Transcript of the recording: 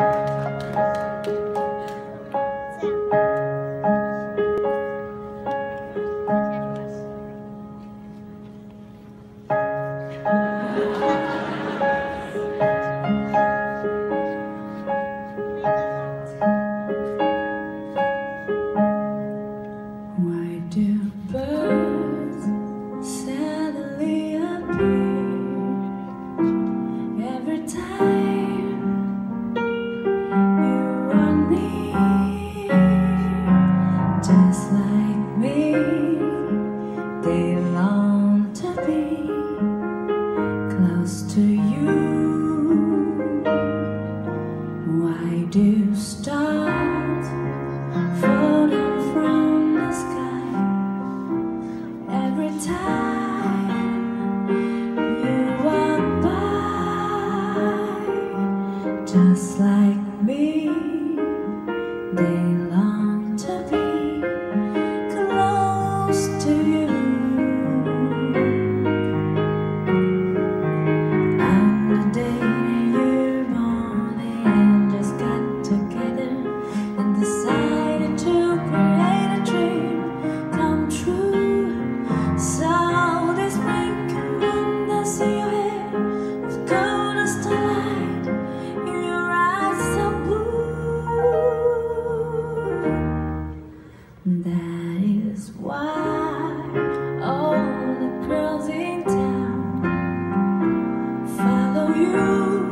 Why close to you. Why do stars fall down from the sky every time you walk by? Just like me, you.